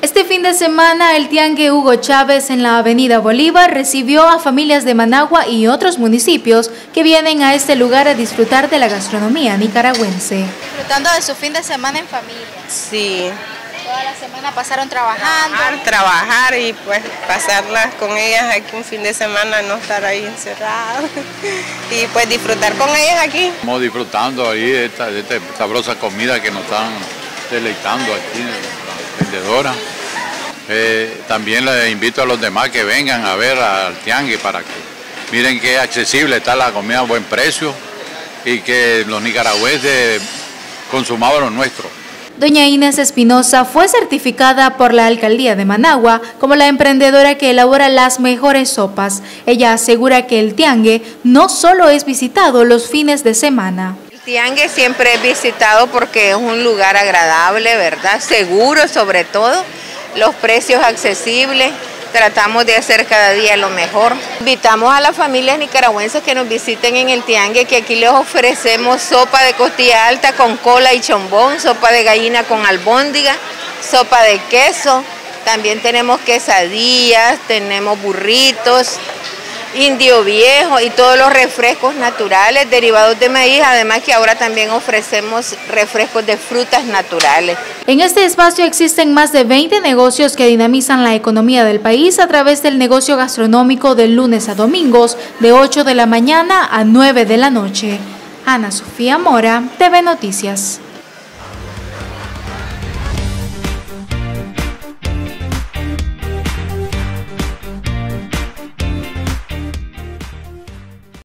Este fin de semana, el Tiangue Hugo Chávez en la Avenida Bolívar recibió a familias de Managua y otros municipios que vienen a este lugar a disfrutar de la gastronomía nicaragüense. Disfrutando de su fin de semana en familia. Sí. Toda la semana pasaron trabajando. Trabajar, trabajar y pues pasarlas con ellas aquí un fin de semana, no estar ahí encerrados. Y pues disfrutar con ellas aquí. Estamos disfrutando ahí de esta, de esta sabrosa comida que nos están deleitando aquí, vendedora. Eh, también les invito a los demás que vengan a ver al tiangue para que miren que accesible está la comida a buen precio y que los nicaragüenses consumamos lo nuestro. Doña Inés Espinosa fue certificada por la alcaldía de Managua como la emprendedora que elabora las mejores sopas. Ella asegura que el tiangue no solo es visitado los fines de semana. Tiangue siempre es visitado porque es un lugar agradable, ¿verdad? Seguro sobre todo, los precios accesibles tratamos de hacer cada día lo mejor. Invitamos a las familias nicaragüenses que nos visiten en el Tiangue, que aquí les ofrecemos sopa de costilla alta con cola y chombón, sopa de gallina con albóndiga, sopa de queso, también tenemos quesadillas, tenemos burritos, indio viejo y todos los refrescos naturales derivados de maíz, además que ahora también ofrecemos refrescos de frutas naturales. En este espacio existen más de 20 negocios que dinamizan la economía del país a través del negocio gastronómico de lunes a domingos de 8 de la mañana a 9 de la noche. Ana Sofía Mora, TV Noticias.